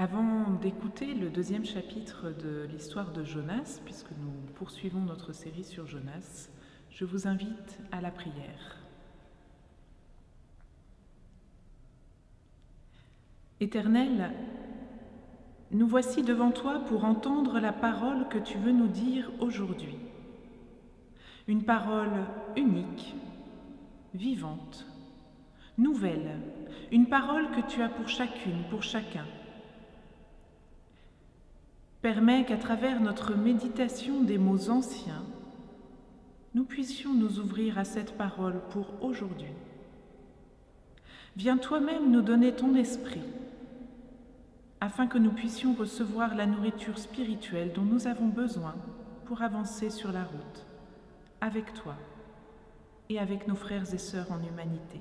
Avant d'écouter le deuxième chapitre de l'histoire de Jonas, puisque nous poursuivons notre série sur Jonas, je vous invite à la prière. Éternel, nous voici devant toi pour entendre la parole que tu veux nous dire aujourd'hui. Une parole unique, vivante, nouvelle, une parole que tu as pour chacune, pour chacun. Permets qu'à travers notre méditation des mots anciens, nous puissions nous ouvrir à cette parole pour aujourd'hui. Viens toi-même nous donner ton esprit afin que nous puissions recevoir la nourriture spirituelle dont nous avons besoin pour avancer sur la route, avec toi et avec nos frères et sœurs en humanité.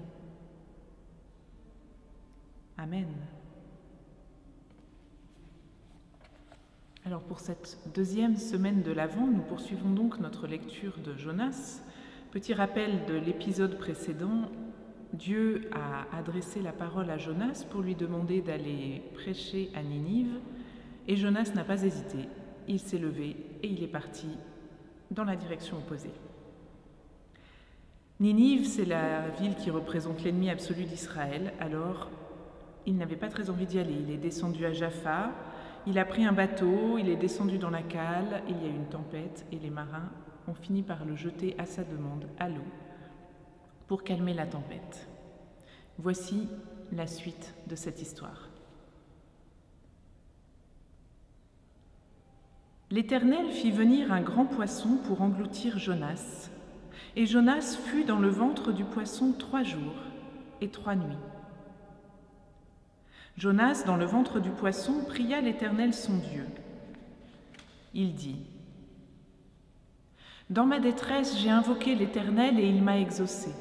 Amen. Alors pour cette deuxième semaine de l'Avent, nous poursuivons donc notre lecture de Jonas. Petit rappel de l'épisode précédent, Dieu a adressé la parole à Jonas pour lui demander d'aller prêcher à Ninive, et Jonas n'a pas hésité. Il s'est levé et il est parti dans la direction opposée. Ninive, c'est la ville qui représente l'ennemi absolu d'Israël, alors il n'avait pas très envie d'y aller. Il est descendu à Jaffa, il a pris un bateau, il est descendu dans la cale, il y a eu une tempête et les marins ont fini par le jeter à sa demande à l'eau pour calmer la tempête. Voici la suite de cette histoire. L'Éternel fit venir un grand poisson pour engloutir Jonas, et Jonas fut dans le ventre du poisson trois jours et trois nuits. Jonas, dans le ventre du poisson, pria l'Éternel son Dieu. Il dit, Dans ma détresse, j'ai invoqué l'Éternel et il m'a exaucé.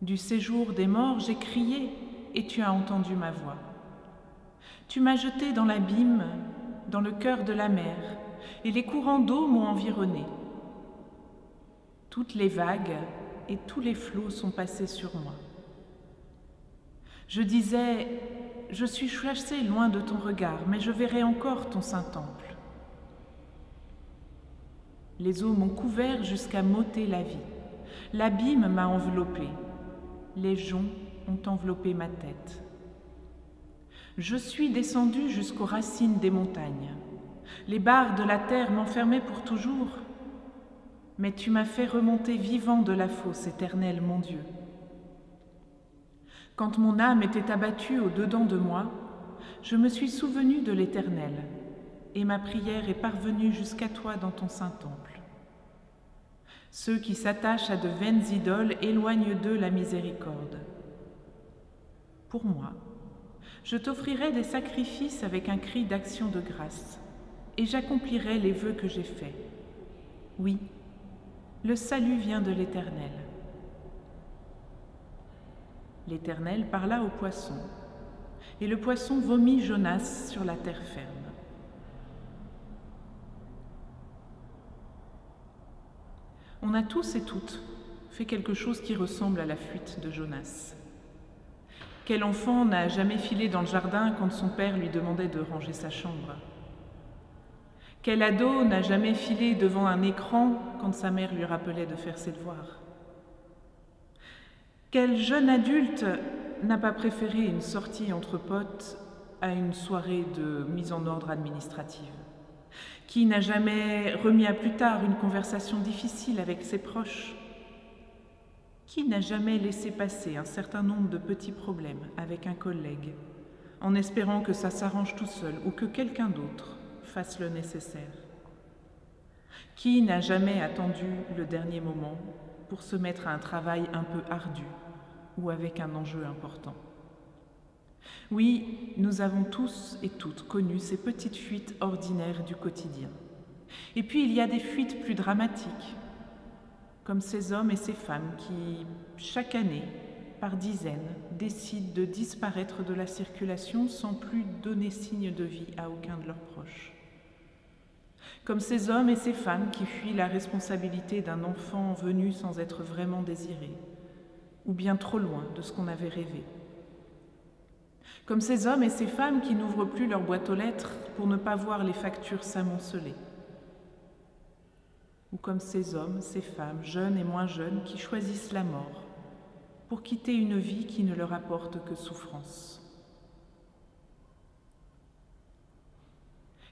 Du séjour des morts, j'ai crié et tu as entendu ma voix. Tu m'as jeté dans l'abîme, dans le cœur de la mer, et les courants d'eau m'ont environné. Toutes les vagues et tous les flots sont passés sur moi. Je disais, je suis chassé loin de ton regard, mais je verrai encore ton saint temple. Les eaux m'ont couvert jusqu'à m'ôter la vie. L'abîme m'a enveloppé les joncs ont enveloppé ma tête. Je suis descendu jusqu'aux racines des montagnes. Les barres de la terre m'enfermaient pour toujours. Mais tu m'as fait remonter vivant de la fosse éternelle, mon Dieu. Quand mon âme était abattue au-dedans de moi, je me suis souvenu de l'Éternel, et ma prière est parvenue jusqu'à toi dans ton saint temple. Ceux qui s'attachent à de vaines idoles éloignent d'eux la miséricorde. Pour moi, je t'offrirai des sacrifices avec un cri d'action de grâce, et j'accomplirai les vœux que j'ai faits. Oui, le salut vient de l'Éternel. L'Éternel parla au poisson, et le poisson vomit Jonas sur la terre ferme. On a tous et toutes fait quelque chose qui ressemble à la fuite de Jonas. Quel enfant n'a jamais filé dans le jardin quand son père lui demandait de ranger sa chambre? Quel ado n'a jamais filé devant un écran quand sa mère lui rappelait de faire ses devoirs? Quel jeune adulte n'a pas préféré une sortie entre potes à une soirée de mise en ordre administrative? Qui n'a jamais remis à plus tard une conversation difficile avec ses proches? Qui n'a jamais laissé passer un certain nombre de petits problèmes avec un collègue en espérant que ça s'arrange tout seul ou que quelqu'un d'autre fasse le nécessaire? Qui n'a jamais attendu le dernier moment pour se mettre à un travail un peu ardu? Ou avec un enjeu important oui, nous avons tous et toutes connu ces petites fuites ordinaires du quotidien. Et puis il y a des fuites plus dramatiques, comme ces hommes et ces femmes qui, chaque année, par dizaines, décident de disparaître de la circulation sans plus donner signe de vie à aucun de leurs proches. Comme ces hommes et ces femmes qui fuient la responsabilité d'un enfant venu sans être vraiment désiré, ou bien trop loin de ce qu'on avait rêvé Comme ces hommes et ces femmes qui n'ouvrent plus leur boîte aux lettres pour ne pas voir les factures s'amonceler. Ou comme ces hommes, ces femmes, jeunes et moins jeunes, qui choisissent la mort pour quitter une vie qui ne leur apporte que souffrance.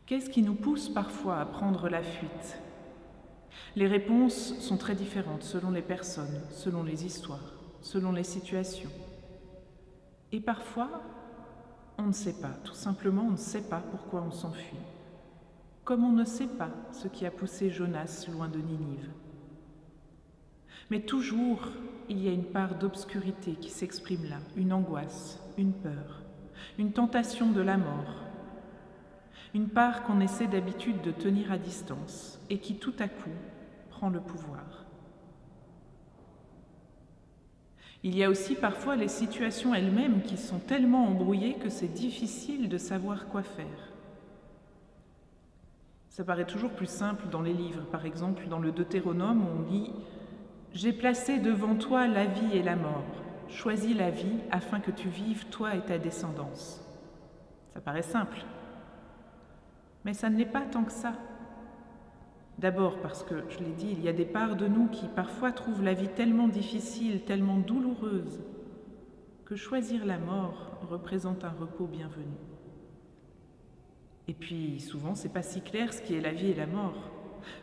Qu'est-ce qui nous pousse parfois à prendre la fuite? Les réponses sont très différentes selon les personnes, selon les histoires, selon les situations. Et parfois, on ne sait pas, tout simplement on ne sait pas pourquoi on s'enfuit, comme on ne sait pas ce qui a poussé Jonas loin de Ninive. Mais toujours, il y a une part d'obscurité qui s'exprime là, une angoisse, une peur, une tentation de la mort, une part qu'on essaie d'habitude de tenir à distance et qui tout à coup prend le pouvoir. Il y a aussi parfois les situations elles-mêmes qui sont tellement embrouillées que c'est difficile de savoir quoi faire. Ça paraît toujours plus simple dans les livres. Par exemple, dans le Deutéronome, on lit J'ai placé devant toi la vie et la mort. Choisis la vie afin que tu vives, toi et ta descendance. Ça paraît simple. Mais ça ne l'est pas tant que ça. D'abord parce que, je l'ai dit, il y a des parts de nous qui parfois trouvent la vie tellement difficile, tellement douloureuse, que choisir la mort représente un repos bienvenu. Et puis souvent, c'est pas si clair ce qui est la vie et la mort.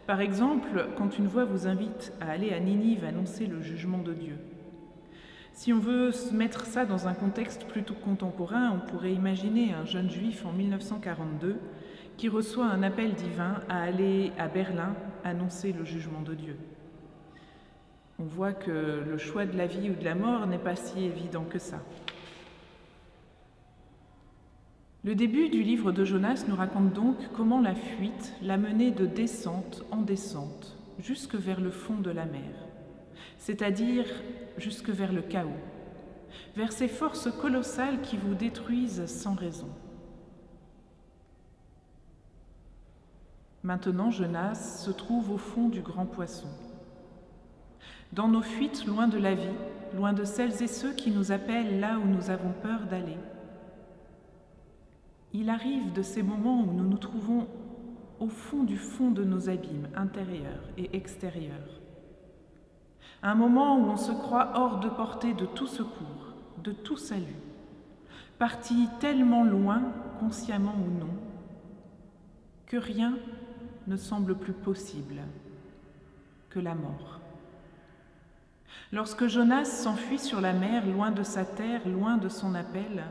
Par exemple, quand une voix vous invite à aller à Ninive annoncer le jugement de Dieu. Si on veut mettre ça dans un contexte plutôt contemporain, on pourrait imaginer un jeune juif en 1942 qui reçoit un appel divin à aller à Berlin annoncer le jugement de Dieu. On voit que le choix de la vie ou de la mort n'est pas si évident que ça. Le début du livre de Jonas nous raconte donc comment la fuite l'a mené de descente en descente jusque vers le fond de la mer, c'est-à-dire jusque vers le chaos, vers ces forces colossales qui vous détruisent sans raison. Maintenant, Jonas se trouve au fond du grand poisson. Dans nos fuites loin de la vie, loin de celles et ceux qui nous appellent là où nous avons peur d'aller, il arrive de ces moments où nous nous trouvons au fond du fond de nos abîmes intérieurs et extérieurs. Un moment où on se croit hors de portée de tout secours, de tout salut, parti tellement loin, consciemment ou non, que rien ne semble plus possible que la mort. Lorsque Jonas s'enfuit sur la mer, loin de sa terre, loin de son appel,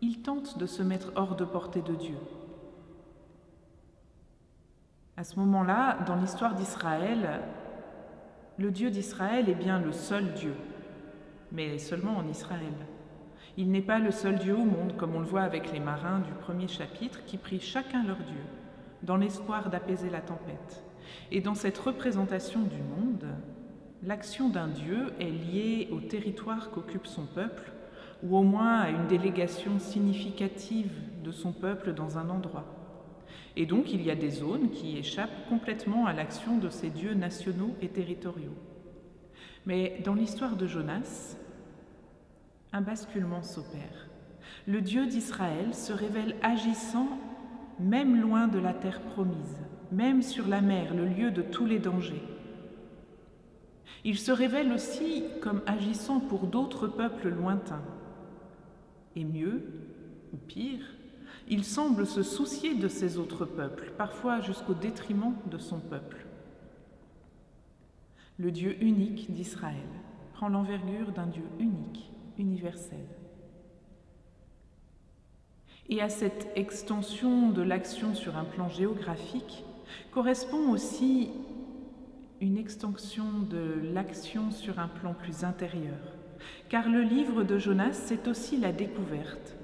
il tente de se mettre hors de portée de Dieu. À ce moment-là, dans l'histoire d'Israël, le Dieu d'Israël est bien le seul Dieu, mais seulement en Israël. Il n'est pas le seul Dieu au monde, comme on le voit avec les marins du premier chapitre, qui prient chacun leur Dieu dans l'espoir d'apaiser la tempête. Et dans cette représentation du monde, l'action d'un Dieu est liée au territoire qu'occupe son peuple, ou au moins à une délégation significative de son peuple dans un endroit. Et donc il y a des zones qui échappent complètement à l'action de ces dieux nationaux et territoriaux. Mais dans l'histoire de Jonas, un basculement s'opère. Le Dieu d'Israël se révèle agissant même loin de la terre promise, même sur la mer, le lieu de tous les dangers. Il se révèle aussi comme agissant pour d'autres peuples lointains. Et mieux, ou pire, il semble se soucier de ces autres peuples, parfois jusqu'au détriment de son peuple. Le Dieu unique d'Israël prend l'envergure d'un Dieu unique, universel. Et à cette extension de l'action sur un plan géographique correspond aussi une extension de l'action sur un plan plus intérieur. Car le livre de Jonas, c'est aussi la découverte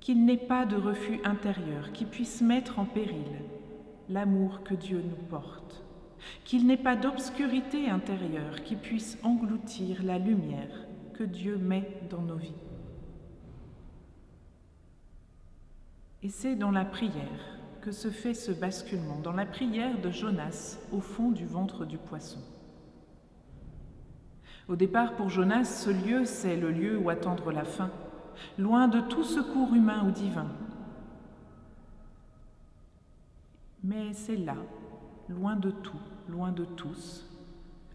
qu'il n'est pas de refus intérieur qui puisse mettre en péril l'amour que Dieu nous porte, qu'il n'est pas d'obscurité intérieure qui puisse engloutir la lumière que Dieu met dans nos vies. Et c'est dans la prière que se fait ce basculement, dans la prière de Jonas au fond du ventre du poisson. Au départ, pour Jonas, ce lieu, c'est le lieu où attendre la fin, loin de tout secours humain ou divin. Mais c'est là, loin de tout, loin de tous,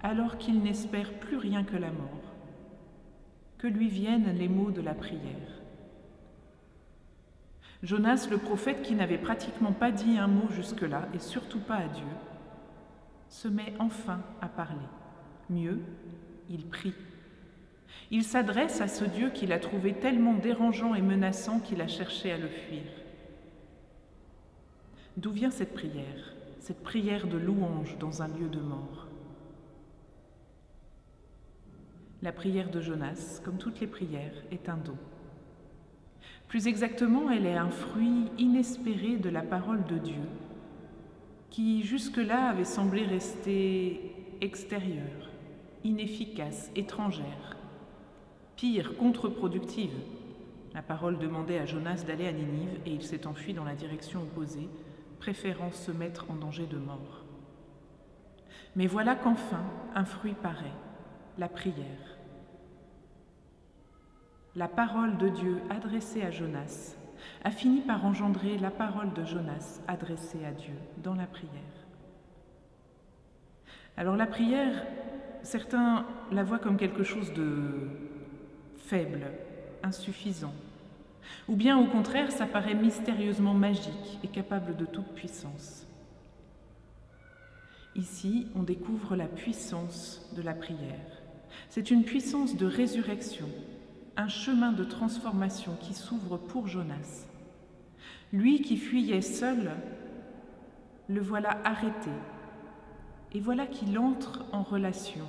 alors qu'il n'espère plus rien que la mort, que lui viennent les mots de la prière. Jonas, le prophète qui n'avait pratiquement pas dit un mot jusque-là, et surtout pas à Dieu, se met enfin à parler. Mieux, il prie. Il s'adresse à ce Dieu qu'il a trouvé tellement dérangeant et menaçant qu'il a cherché à le fuir. D'où vient cette prière, cette prière de louange dans un lieu de mort? La prière de Jonas, comme toutes les prières, est un don. Plus exactement, elle est un fruit inespéré de la parole de Dieu, qui jusque-là avait semblé rester extérieure, inefficace, étrangère, pire, contre-productive. La parole demandait à Jonas d'aller à Ninive et il s'est enfui dans la direction opposée, préférant se mettre en danger de mort. Mais voilà qu'enfin un fruit paraît, la prière. La parole de Dieu adressée à Jonas a fini par engendrer la parole de Jonas adressée à Dieu dans la prière. Alors la prière, certains la voient comme quelque chose de faible, insuffisant, ou bien au contraire, ça paraît mystérieusement magique et capable de toute puissance. Ici, on découvre la puissance de la prière. C'est une puissance de résurrection, un chemin de transformation qui s'ouvre pour Jonas. Lui qui fuyait seul, le voilà arrêté, et voilà qu'il entre en relation.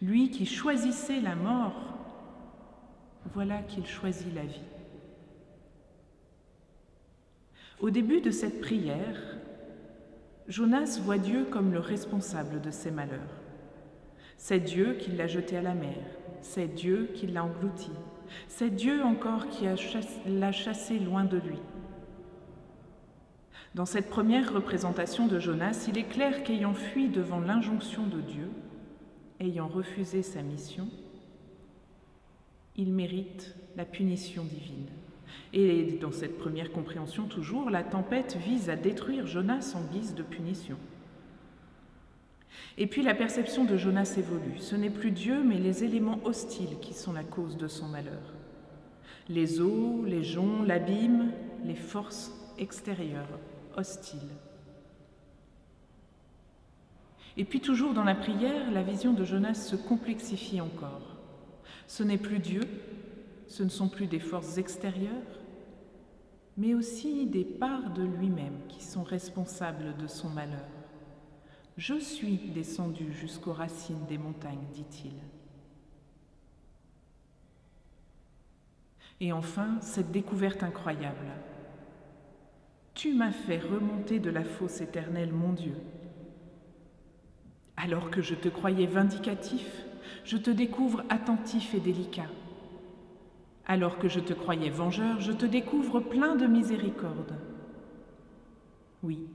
Lui qui choisissait la mort, voilà qu'il choisit la vie. Au début de cette prière, Jonas voit Dieu comme le responsable de ses malheurs. C'est Dieu qui l'a jeté à la mer, c'est Dieu qui l'a englouti, c'est Dieu encore qui l'a chassé loin de lui. Dans cette première représentation de Jonas, il est clair qu'ayant fui devant l'injonction de Dieu, ayant refusé sa mission, il mérite la punition divine. Et dans cette première compréhension toujours, la tempête vise à détruire Jonas en guise de punition. Et puis la perception de Jonas évolue. Ce n'est plus Dieu, mais les éléments hostiles qui sont la cause de son malheur. Les eaux, les joncs, l'abîme, les forces extérieures, hostiles. Et puis toujours dans la prière, la vision de Jonas se complexifie encore. Ce n'est plus Dieu, ce ne sont plus des forces extérieures, mais aussi des parts de lui-même qui sont responsables de son malheur. Je suis descendu jusqu'aux racines des montagnes, dit-il. Et enfin, cette découverte incroyable. Tu m'as fait remonter de la fosse éternelle, mon Dieu. Alors que je te croyais vindicatif, je te découvre attentif et délicat. Alors que je te croyais vengeur, je te découvre plein de miséricorde. Oui.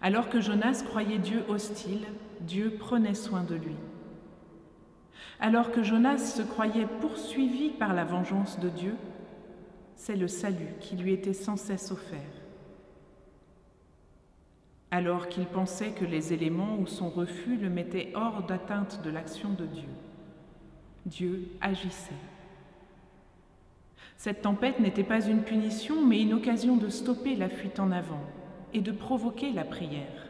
Alors que Jonas croyait Dieu hostile, Dieu prenait soin de lui. Alors que Jonas se croyait poursuivi par la vengeance de Dieu, c'est le salut qui lui était sans cesse offert. Alors qu'il pensait que les éléments ou son refus le mettaient hors d'atteinte de l'action de Dieu, Dieu agissait. Cette tempête n'était pas une punition, mais une occasion de stopper la fuite en avant et de provoquer la prière.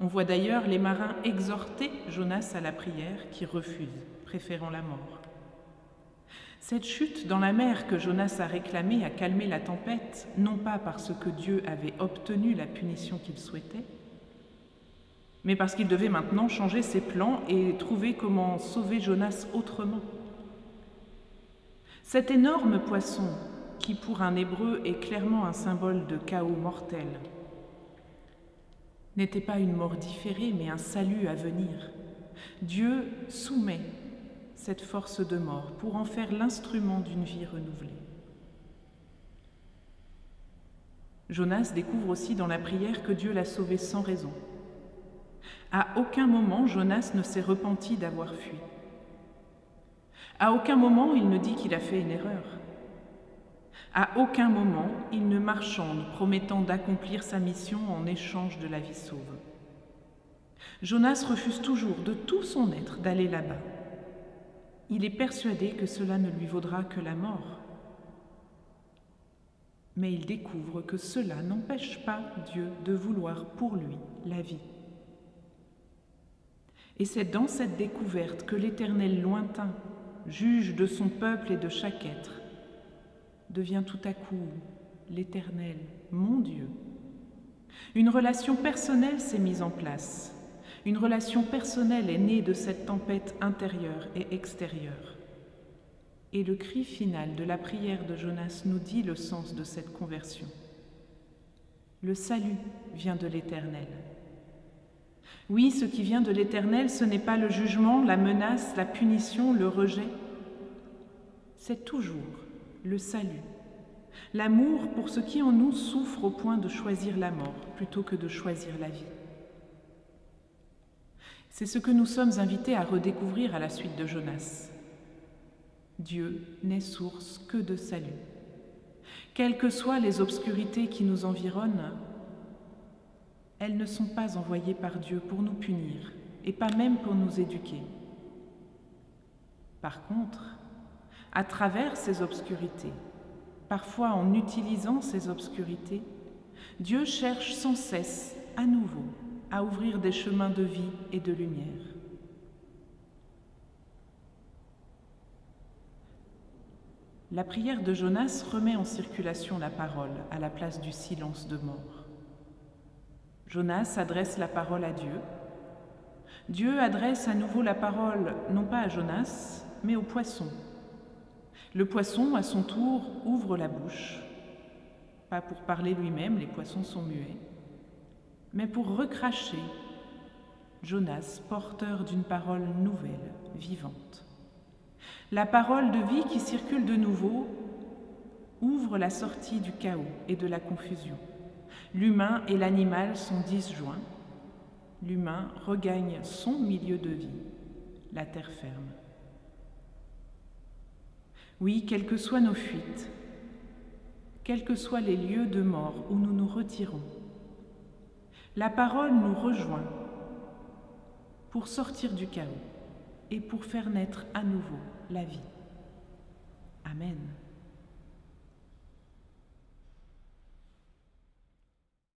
On voit d'ailleurs les marins exhorter Jonas à la prière qui refuse, préférant la mort. Cette chute dans la mer que Jonas a réclamée a calmé la tempête, non pas parce que Dieu avait obtenu la punition qu'il souhaitait, mais parce qu'il devait maintenant changer ses plans et trouver comment sauver Jonas autrement. Cet énorme poisson, qui pour un Hébreu est clairement un symbole de chaos mortel, n'était pas une mort différée, mais un salut à venir. Dieu soumet cette force de mort pour en faire l'instrument d'une vie renouvelée. Jonas découvre aussi dans la prière que Dieu l'a sauvé sans raison. À aucun moment Jonas ne s'est repenti d'avoir fui. À aucun moment il ne dit qu'il a fait une erreur. À aucun moment il ne marchande promettant d'accomplir sa mission en échange de la vie sauve. Jonas refuse toujours de tout son être d'aller là-bas. Il est persuadé que cela ne lui vaudra que la mort. Mais il découvre que cela n'empêche pas Dieu de vouloir pour lui la vie. Et c'est dans cette découverte que l'Éternel lointain, juge de son peuple et de chaque être, devient tout à coup l'Éternel, mon Dieu. Une relation personnelle s'est mise en place. Une relation personnelle est née de cette tempête intérieure et extérieure. Et le cri final de la prière de Jonas nous dit le sens de cette conversion. Le salut vient de l'Éternel. Oui, ce qui vient de l'Éternel, ce n'est pas le jugement, la menace, la punition, le rejet. C'est toujours le salut, l'amour pour ce qui en nous souffre au point de choisir la mort plutôt que de choisir la vie. C'est ce que nous sommes invités à redécouvrir à la suite de Jonas. Dieu n'est source que de salut. Quelles que soient les obscurités qui nous environnent, elles ne sont pas envoyées par Dieu pour nous punir et pas même pour nous éduquer. Par contre, à travers ces obscurités, parfois en utilisant ces obscurités, Dieu cherche sans cesse à nouveau à ouvrir des chemins de vie et de lumière. La prière de Jonas remet en circulation la parole à la place du silence de mort. Jonas adresse la parole à Dieu. Dieu adresse à nouveau la parole non pas à Jonas, mais au poisson. Le poisson, à son tour, ouvre la bouche. Pas pour parler lui-même, les poissons sont muets, mais pour recracher Jonas, porteur d'une parole nouvelle, vivante. La parole de vie qui circule de nouveau ouvre la sortie du chaos et de la confusion. L'humain et l'animal sont disjoints. L'humain regagne son milieu de vie, la terre ferme. Oui, quelles que soient nos fuites, quels que soient les lieux de mort où nous nous retirons, la parole nous rejoint pour sortir du chaos et pour faire naître à nouveau la vie. Amen.